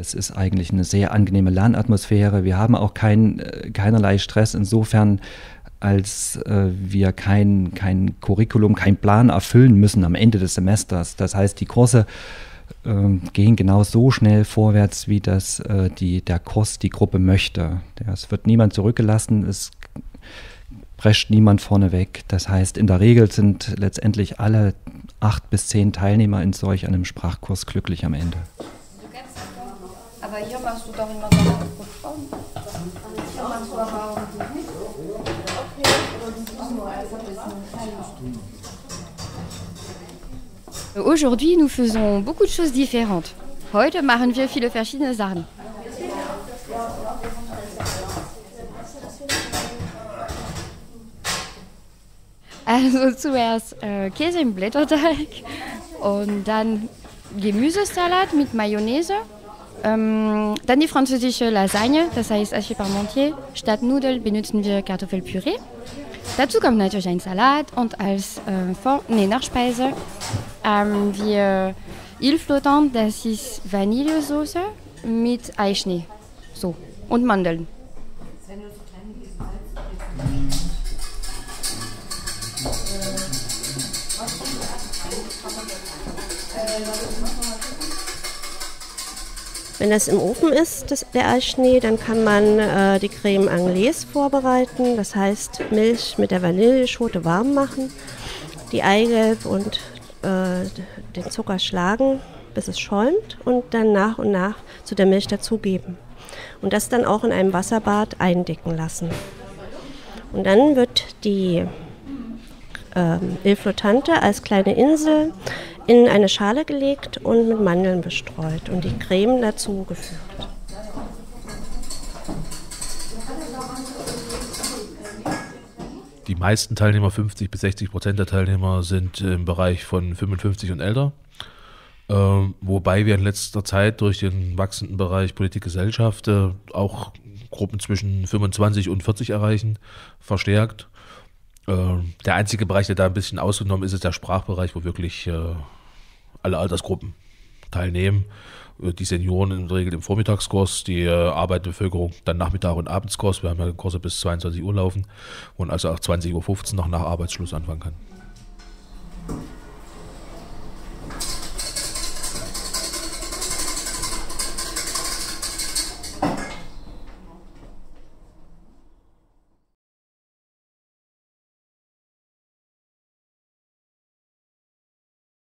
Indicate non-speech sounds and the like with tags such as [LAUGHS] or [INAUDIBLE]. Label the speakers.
Speaker 1: Es ist eigentlich eine sehr angenehme Lernatmosphäre. Wir haben auch kein, äh, keinerlei Stress insofern, als äh, wir kein, kein Curriculum, kein Plan erfüllen müssen am Ende des Semesters. Das heißt, die Kurse äh, gehen genau so schnell vorwärts, wie das äh, die, der Kurs die Gruppe möchte. Es wird niemand zurückgelassen, es prescht niemand vorneweg. Das heißt, in der Regel sind letztendlich alle acht bis zehn Teilnehmer in solch einem Sprachkurs glücklich am Ende.
Speaker 2: Aujourd'hui, nous faisons beaucoup de choses différentes. Heute machen wir viele verschiedene Sachen. Also [LAUGHS] zuerst äh, Käse im Blätterteig und dann Gemüsesalat mit Mayonnaise. Ähm, dann die französische Lasagne, das heißt Haché Parmentier. Statt Nudeln benutzen wir Kartoffelpüree. Dazu kommt natürlich ein Salat und als äh, Vor nee, Nachspeise ähm, wir Il Flottant, das ist Vanillesoße mit Eischnee. So. Und Mandeln.
Speaker 3: Wenn das im Ofen ist, das, der Eischnee, dann kann man äh, die Creme Anglaise vorbereiten. Das heißt, Milch mit der Vanilleschote warm machen, die Eigelb und äh, den Zucker schlagen, bis es schäumt und dann nach und nach zu der Milch dazugeben. Und das dann auch in einem Wasserbad eindicken lassen. Und dann wird die ähm, Il als kleine Insel in eine Schale gelegt und mit Mandeln bestreut und die Creme dazu gefügt.
Speaker 4: Die meisten Teilnehmer, 50 bis 60 Prozent der Teilnehmer, sind im Bereich von 55 und älter. Ähm, wobei wir in letzter Zeit durch den wachsenden Bereich Politik, Gesellschaft äh, auch Gruppen zwischen 25 und 40 erreichen, verstärkt. Äh, der einzige Bereich, der da ein bisschen ausgenommen ist, ist der Sprachbereich, wo wirklich äh, alle Altersgruppen teilnehmen. Äh, die Senioren in der Regel im Vormittagskurs, die äh, arbeitende Bevölkerung dann Nachmittag- und Abendskurs. Wir haben ja Kurse bis 22 Uhr laufen, man also auch 20.15 Uhr noch nach Arbeitsschluss anfangen kann.